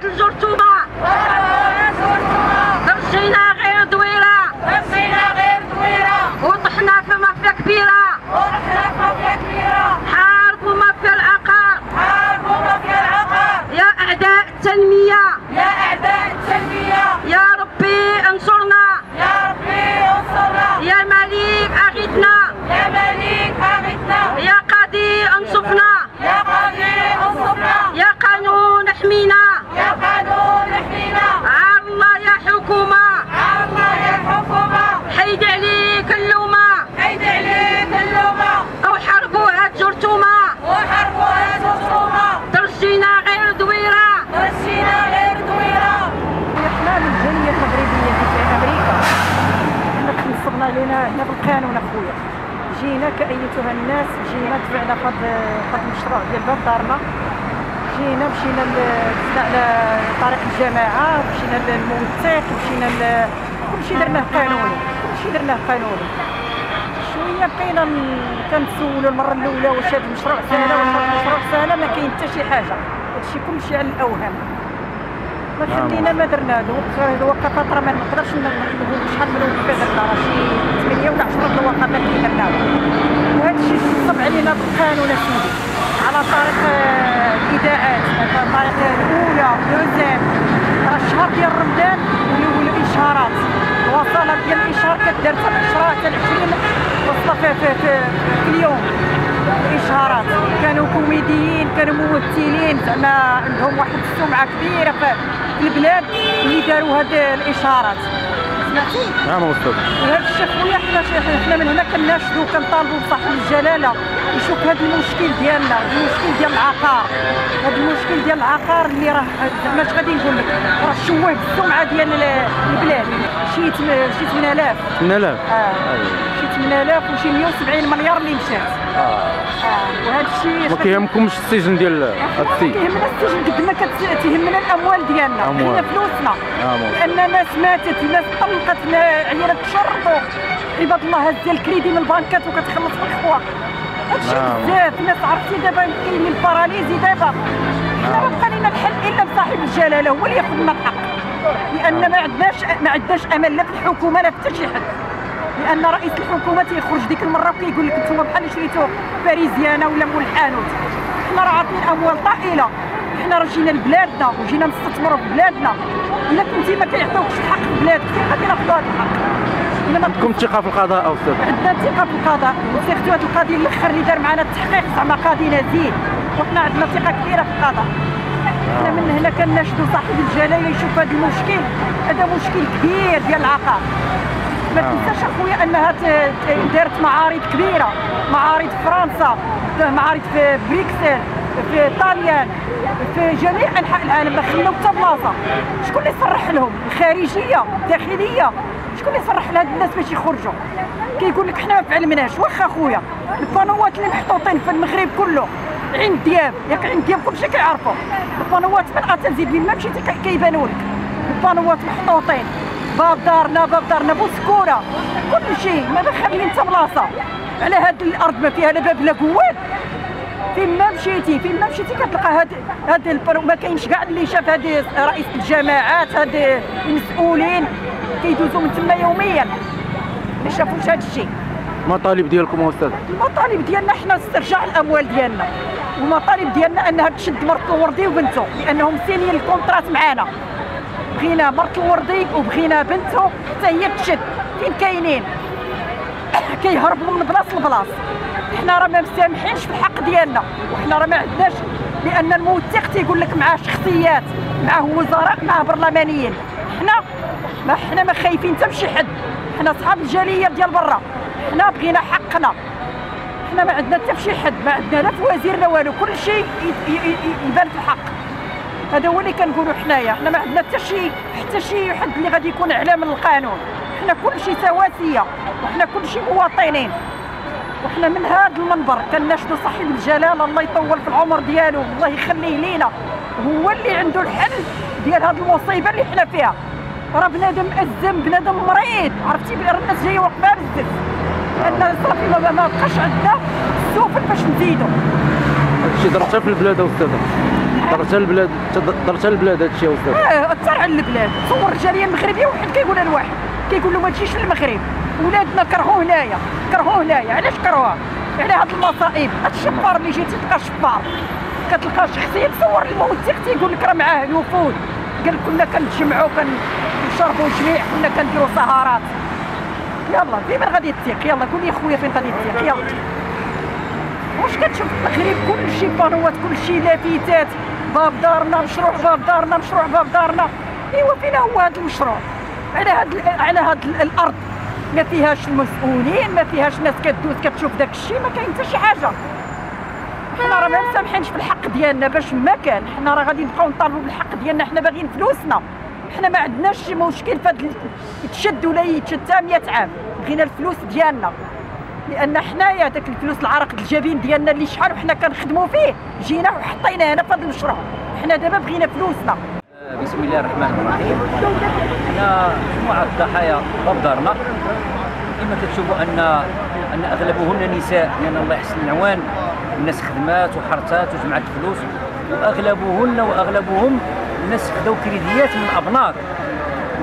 Kadın zor tuğba علينا هنا بالقانون أخويا. جينا كأيتها الناس جينا في هذا هذا المشروع ديال باب دارنا جينا مشينا دزنا على طريق الجماعة مشينا للموثق مشينا كلشي درناه قانوني كلشي درناه قانوني. شوية بقينا كنتسولوا المرة الأولى واش هذا المشروع سهله واش هذا المشروع سهله ما كاين حتى شي حاجة. هادشي كلشي على الأوهام. ما خلينا ما درنا الوقت فتره ما نقدرش نقول شحال من وقت درنا. راه شي 8 ولا 10 الوقفات اللي درناهم وهذا الشيء تصب علينا بالقانون اسيدي على طريق آه، الاذاعات على طريق الأولى دوزيام راه الشهر ديال رمضان ولو الاشهارات الوصلات ديال الاشهار كدار حتى 10 حتى 20 وصلة في, اليوم. اشهارات كوميديين كانوا ممثلين زعما عندهم واحد السمعة كبيرة في البلاد اللي داروا هاد الاشهارات سمعتي؟ نعم أستاذ. وهذا الشيء خويا حنا حنا من هنا كناشدوا كنطالبوا بصاحب الجلالة. يشوف هذا المشكل ديالنا المشكل ديال العقار. هذا المشكل ديال العقار اللي راه زعما اش غادي نقول لك؟ راه شوه بالسمعه ديال ال- البلاد. شي تم- شي 8000 8000 آه. شي 8000 وشي 170 مليار اللي مشات. آه. وهذا الشيء ما كيهمكمش السجن ديال هاد السيد. كيهمنا السجن. قد ما كتهمنا الأموال ديالنا. حنا فلوسنا. أموال. لأن ناس ماتت ناس طلقت عيالات تشربوا عباد الله هز الكريدي من البنكات وكتخلص في الخوا هادشي. بزاف. ناس عرفتي دابا كاين الباراليزي دابا. حنا ما بقى لنا الحل إلا بصاحب الجلالة هو اللي ياخذ لنا الحق. لأن ما عندناش ما عندناش أمل لا في الحكومة لا في حتى شي حد. لأن رئيس الحكومة تيخرج ديك المرة وكيقول لك أنتم بحال شريتوا باريزيانه ولا مول الحانوت حنا راه عاطين أموال طائلة. حنا راه جينا لبلادنا وجينا نستثمروا في بلادنا. إلا كنتي ما كيعطيوكش الحق في بلادك كيف غادي ناخذوا هذا الحق عندكم ثقة في القضاء أستاذ؟ عندنا ثقة في القضاء. وسيرتو هذا القاضي الآخر اللي دار معنا التحقيق زعما قاضي نزيه. وحنا عندنا ثقة كبيرة في القضاء. حنا من هنا كناشدوا صاحب الجلالة يشوف هذا المشكل. هذا مشكل كبير ديال العقار. ما تنساش أخويا أنها دارت معارض كبيرة معارض في فرنسا معارض في بريكسل في طاليان في جميع أنحاء العالم ما خلاو حتى بلاصة. شكون اللي صرح لهم؟ الخارجية الداخلية. شكون اللي صرح لهاد الناس باش يخرجوا؟ كيقول لك حنا ما فعلمناش واخا خويا البانوات اللي محطوطين في المغرب كله عند دياب ياك عند دياب كلشي كيعرفوا. البانوات من اتنزيد ما مشيتي كي- كيبانوا لك البانوات محطوطين. باب دارنا باب دارنا بوسكورة. كل شيء ما مخليين حتى بلاصة. على هاد الأرض ما فيها لا باب لا قوات فين ما مشيتي فين ما مشيتي كتلقى هاد هاد البرو ما كاينش كاع اللي شاف هاد رئيس الجماعات هاد المسؤولين. كيدوزوا من تما يوميا. ما شافوش هاد الشيء. المطالب ديالكم أستاذ؟ المطالب ديالنا حنا استرجاع الأموال ديالنا. والمطالب ديالنا انها تشد مرت الوردي وبنته لأنهم سينيين الكونترات معانا. بغينا مرت الوردي وبغينا بنته حتى هي تشد. فين كاينين؟ كيهربوا من بلاص لبلاص. حنا راه ما مسامحينش في الحق ديالنا وحنا راه ما عندناش لأن الموثق تيقول لك معاه شخصيات معاه وزراء معاه برلمانيين. حنا ما حنا ما خايفين حتى شي حد. حنا صحاب الجالية ديال برا. حنا بغينا حقنا. حنا ما عندنا حتى شي حد. ما عندنا لا في وزير لا والو. كل شيء ي- ي- ي- يبان في الحق. هذا هو اللي كنقولوا حنايا. حنا ما عندنا حتى شي حتى شي حد اللي غادي يكون اعلى من القانون. حنا كل شيء سواسية وحنا كل شيء مواطنين. وحنا من هذا المنبر كناشدوا صاحب الجلاله الله يطول في العمر ديالو الله يخليه لينا. هو اللي عنده الحل ديال هذه المصيبة اللي حنا فيها. راه بنادم أزم بنادم مريض. عرفتي راه الناس جاية واقفة بزاف لأن صافي ما بقاش عندنا السفل باش نزيدوا هادشي درتها في البلاد أستاذ درتها البلاد درتها البلاد هادشي أستاذ آه اثر على البلاد. تصور الجاليه المغربية واحد كيقول لواحد. كيقول له ما تجيش للمغرب. ولادنا كرهوه هنايا. كرهوه هنايا. علاش كرهوه؟ على هاد المصائب. هاد الشبار اللي جيتي تلقى شبار كتلقى شخصية. تصور الموثق تيقول لك راه معاه الوفود. قال لك كنا كنتجمعوا كنشربوا جميع كنا كنديروا سهرات. يلا فين غادي تيق. يلا قول لي خويا فين غادي تيق. يلا. واش كتشوف المغرب كلشي بانوات كلشي لافتات باب دارنا مشروع باب دارنا مشروع باب دارنا. إيوا فين هو هذا المشروع. على هاد على هاد الأرض. ما فيهاش المسؤولين ما فيهاش ناس كدوز كتشوف داك الشيء ما كاين حتى شي حاجة. حنا راه ما مسامحينش في الحق ديالنا باش ما كان. حنا راه غادي نبقاو نطالبوا بالحق ديالنا حنا باغيين فلوسنا. حنا ما عندناش شي مشكل في هاد ال- يتشد ولا يتشد حتى 100 عام. بغينا الفلوس ديالنا. لأن حنايا داك الفلوس العرق الجبين ديالنا اللي شحال وحنا كنخدموا فيه جينا وحطيناه هنا في هذا المشروع. حنا دابا بغينا فلوسنا. بسم الله الرحمن الرحيم. إحنا مجموعة ضحايا باب دارنا كما كتشوفوا ان أن أغلبهن نساء لأن الله يحسن العوان. الناس خدمات وحرثات وجمعت فلوس. وأغلبهن وأغلبهم الناس خداو كريديات من ابناك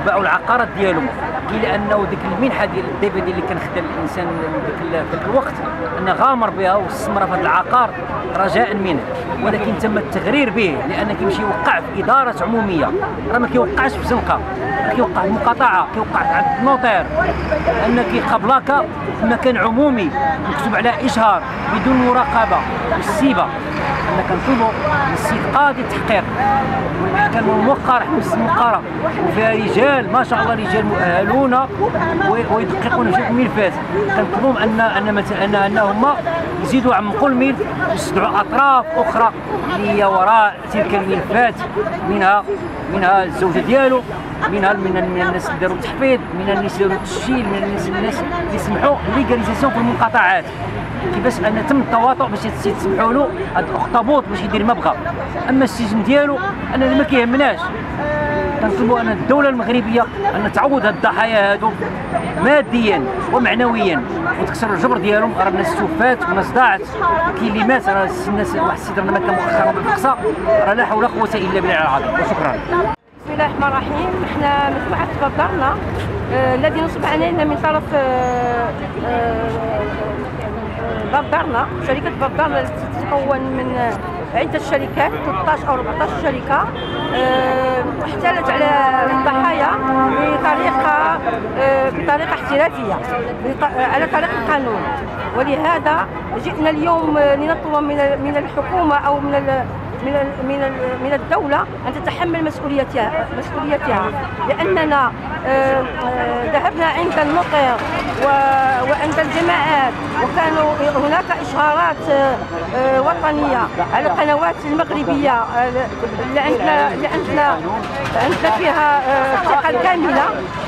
وباعوا العقارات ديالهم. قيل لأنه ديك المنحة ديال الديفيدي اللي كان خدا الإنسان ديك ديك الوقت أنه غامر بها واستثمر في هذا العقار رجاء منه. ولكن تم التغرير به لأن كيمشي يوقع في إدارة عمومية. راه ما كيوقعش في زنقة. كيوقع في مقاطعة كيوقع عند النوطير أن كيقابلاك في مكان عمومي مكتوب على إشهار بدون مراقبة والسيبه أنا كنطلبوا من السيد قاضي التحقيق. والمحكمه الموقره حبس الموقره وفيها رجال ما شاء الله رجال مؤهلون وي- ويدققون في الملفات كنطلبوا ان أن ان ان هما يزيدوا يعمقوا الملف ويستدعوا أطراف أخرى اللي هي وراء تلك الملفات منها منها الزوجة ديالو منها من الناس اللي داروا التحفيظ من الناس اللي داروا التسجيل من الناس اللي سمحوا ليغاليزاسيون في المقاطعات. كيفاش أن تم التواطؤ باش يسمحوا له هذا الأخطبوط باش يدير ما بغى أما السجن ديالو أنا ما كيهمناش. كنطلبوا أن الدولة المغربية أن تعوض هاد الضحايا هادو ماديا ومعنويا. وتكسر الجبر ديالهم. راه الناس توفات والناس ضاعت كاين اللي مات راه الناس واحد السيد راه مات مؤخرا بالأقصى. راه لا حول ولا قوة إلا بالله العظيم. وشكرا. بسم الله الرحمن الرحيم. إحنا مجموعة تفضلنا. آه، الذي نصب علينا من طرف آه، آه، آه، باب دارنا شركة باب دارنا التي تتكون من عدة شركات 13 أو 14 شركة آه، احتالت على الضحايا بطريقة آه، بطريقة احترافية بط- على طريق القانون. ولهذا جئنا اليوم لنطلب من من الحكومة أو من من من من الدولة أن تتحمل مسؤوليتها مسؤوليتها. لأننا آه، ذهبنا عند المطر و- وعند الجماعات وكانوا هناك إشهارات آه، آه، وطنية على القنوات المغربية آه، اللي عندنا اللي عندنا عندنا فيها الثقة الكاملة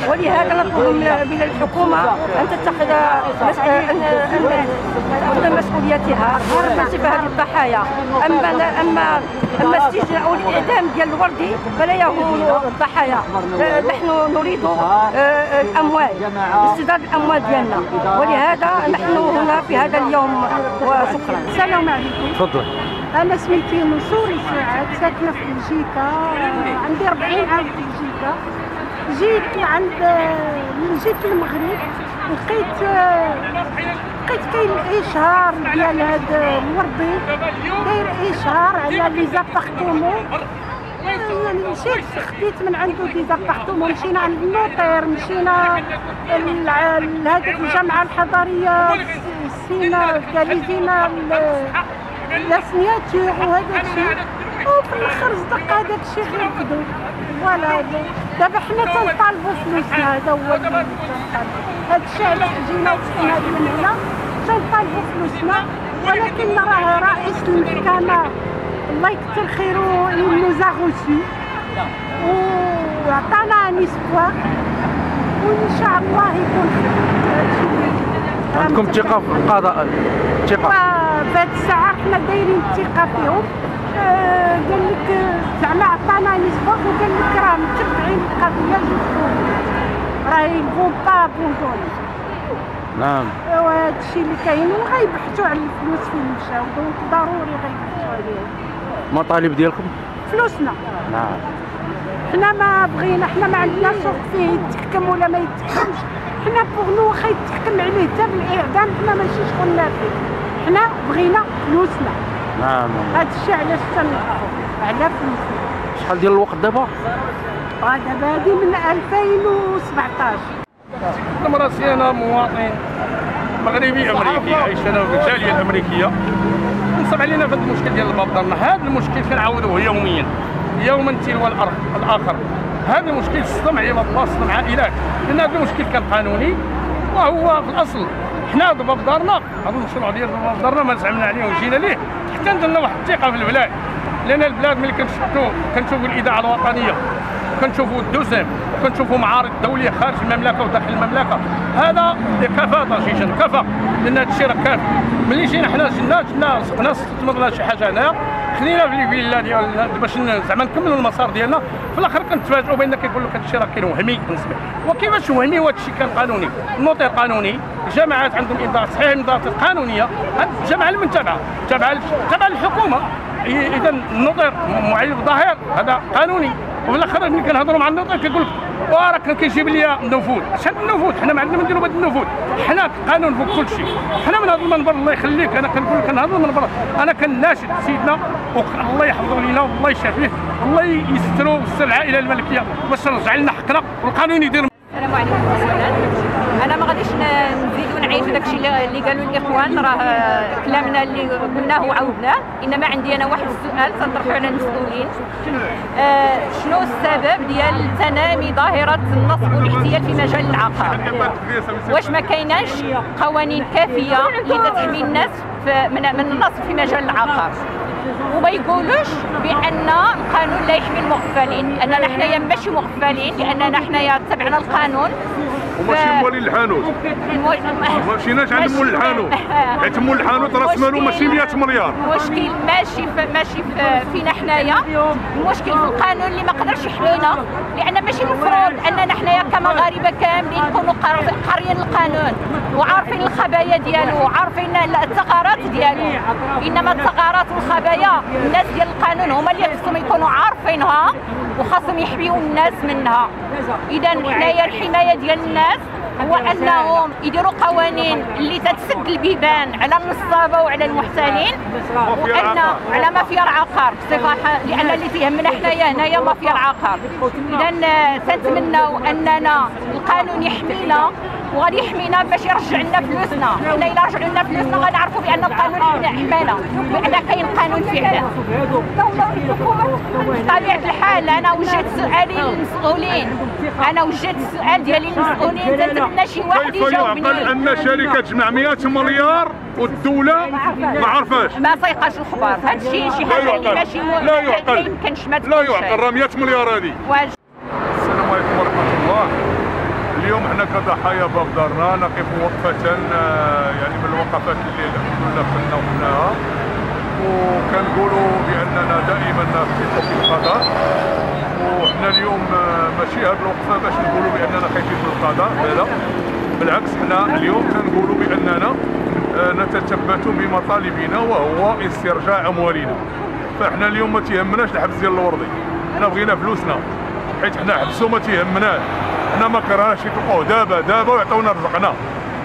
ولهذا نطلب من الحكومة أن تتخذ تأخذ مسؤوليتها بصفة هذه الضحايا. أما أما أما السجن أو الإعدام ديال الوردي فلا يهم الضحايا. نحن نريد الأموال استرداد الأموال ديالنا. ولهذا نحن هنا في هذا اليوم وشكرا. السلام عليكم. تفضل. أنا سميتي نصوري سعاد ساكنه في بلجيكا عندي 40 عام في بلجيكا جيت عند جيت المغرب لقيت لقيت كاين إشهار ديال هذا الوردي داير إشهار على les appartements. يعني مشيت خديت من عنده des appartements مشينا عند ال notaire مشينا لهذيك الجامعة الحضارية سينا ليكاليزينا ال- la signature وهذاك الشيء. وفي الآخر صدق هذاك الشيء غير كذب فوالا دابا حنا تنطالبوا فلوسنا هذا هو هذا الشيء علاش جينا وسكنا من هنا؟ تنطالبوا فلوسنا ولكن راه رئيس المحكمة الله يكثر خيره نوزا غوسي وعطانا ان اسبوار وان شاء الله يكون عندكم ثقه في القضاء ثقه فهاد الساعة حنا دايرين الثقة فيهم قال لك زعما عطانا نسبة وقال لك راه متبعين القضية juste راه ils vont pas abandonner نعم وهذا الشيء اللي كاين وغيبحثوا على الفلوس فين مشاو donc ضروري غيبحثوا عليهم المطالب ديالكم؟ فلوسنا. نعم. حنا ما بغينا حنا ما عندنا سوق فيه يتحكم ولا ما يتحكمش. حنا بوغنو واخا يتحكم عليه حتى بالإعدام حنا ماشي شغلنا فيه. حنا بغينا فلوسنا. نعم. هذا الشيء علاش تنوقفوا على فلوسنا شحال ديال الوقت دابا؟ ودابا هادي من 2017 مراسي أنا مواطن. مغربي أمريكي عايش أنا في الجالية الأمريكية. نصب علينا في هذا المشكل ديال الباب دارنا هذا المشكل كنعاودوه يوميا. يوما تلو الأرض- الآخر. هذا المشكل صدم عباد الله صدم عائلات. لأن هذا المشكل كان قانوني وهو في الأصل حنا باب دارنا هذا المشروع ديال باب دارنا ما زعمنا عليه وجينا ليه حتى ندير واحد الثقة في البلاد. لأن البلاد ملي كنشوفوا كنشوفوا الاذاعه الوطنية كنشوفوا الدوزام كنشوفوا معارض دولية خارج المملكة وداخل المملكة. هذا كفى ضجيجا كفى لأن هذا الشيء راه كافي ملي جينا حنا جينا جينا سقنا استثمرنا شي حاجة هنايا خلينا في الفيلا ديالنا باش ن- زعما نكملوا المسار ديالنا. في الآخر كنتفاجئوا بأن كيقول لك هذا الشيء راه كاين وهمي بالنسبة. وكيفاش وهمي وهذا الشيء كان قانوني؟ النوطير قانوني. الجامعات عندهم اضاءه صحيح الاضاءات القانونيه الجامعة المنتبعه تابعة. تابعة للحكومه إذا النظر معين ظاهر. هذا قانوني. وفي الآخر ملي كنهضروا مع النظر كيقول لك كان كيجيب لي نفوذ اش هاد النفوذ حنا ما عندنا ما نديروا بهذا النفوذ. حنا القانون فوق كل شيء. حنا من هذا المنبر الله يخليك. أنا كنقول لك هذا المنبر. أنا كناشد سيدنا الله يحفظه لينا والله يشافيه والله يستروا ويستر العائلة الملكية. باش ترجع لنا حقنا والقانون يدير السلام عليكم اولا أنا ما غاديش ن- نزيد ونعيد في داكشي اللي قالوا الإخوان راه كلامنا اللي قلناه وعاودناه. إنما عندي أنا واحد السؤال تنطرحه على المسؤولين. آه، شنو السبب ديال تنامي ظاهرة النصب والاحتيال في مجال العقار؟ واش ما كايناش قوانين كافية اللي تحمي الناس من من النصب في مجال العقار؟ وما يقولوش بأن القانون لا يحمي المغفلين اننا حنايا ماشي مغفلين لاننا حنايا تبعنا القانون. وماشي مولين الحانوت. المو- ما مشيناش عند مول الحانوت. حيت مول الحانوت راس مالو ماشي 100 مليار. المشكل ماشي في ماشي في فينا حنايا. المشكل في القانون اللي ما قدرش يحمينا لأن ماشي المفروض أننا حنايا كمغاربة كاملين نكونوا قار- قاريين القانون. وعارفين الخبايا ديالو. وعارفين الثغرات ديالو. إنما الثغرات والخبايا الناس ديال القانون هما اللي خصهم يكونوا عارفينها. وخاصهم يحميو الناس منها. اذا حنايا الحماية ديال الناس هو أنهم يديروا قوانين اللي تتسد البيبان على النصابة وعلى المحتالين وأن على مافيا العقار بصفة لأن اللي تيهمنا حنايا هنايا مافيا العقار. اذا تنتمناو أننا القانون يحمينا وغادي يحمينا باش يرجع لنا فلوسنا. حنا إلا رجعوا لنا فلوسنا غنعرفوا بأن القانون حنا- حمانا بأن كاين قانون فعلا بطبيعة الحال أنا وجهت سؤالي للمسؤولين أنا وجهت السؤال ديالي للمسؤولين تنتمنى شي واحد يجاوبني. أن شركة تجمع 100 مليار والدولة ما عرفاش ما سيقاش الخبار هذا الشيء شي حاجة اللي يعقل. ماشي لا ما يعقل لا يعقل. راه 100 مليار هذه واجب السلام عليكم ورحمه الله اليوم إحنا كضحايا باب دارنا نقف وقفة آه، يعني من الوقفات اللي الحمد لله كنا وقفناها وكنقولوا بأننا دائما نثق في القضاء. وحنا اليوم آه، ماشي هذه الوقفة باش نقولوا بأننا خايفين من القضاء. لا بالعكس حنا اليوم كنقولوا بأننا آه، نتثبت بمطالبنا وهو استرجاع أموالنا. فإحنا اليوم ما تيهمناش الحبس ديال الوردي. حنا بغينا فلوسنا. حيت حنا حبسوا ما تيهمناش. حنا ما كرهناش يطلقوه دابا دابا ويعطيونا رزقنا.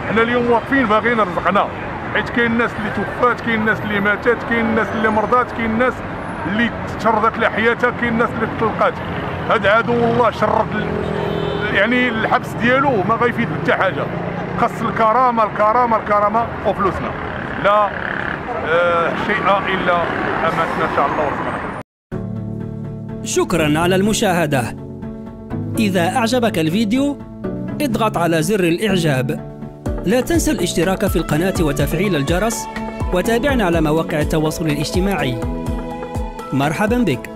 حنا اليوم واقفين باغيين رزقنا. حيت كاين الناس اللي توفات كاين الناس اللي ماتت كاين الناس اللي مرضات كاين الناس اللي تشردت لحياتها كاين الناس اللي تطلقات هاد عدو الله شرد يعني الحبس ديالو ما غيفيد حتى حاجة. خاص الكرامة الكرامة الكرامة وفلوسنا. لا آه شيء إلا أماتنا. إن شاء الله ورزقنا. شكرا على المشاهدة. إذا أعجبك الفيديو اضغط على زر الإعجاب. لا تنسى الاشتراك في القناة وتفعيل الجرس وتابعنا على مواقع التواصل الاجتماعي. مرحبا بك.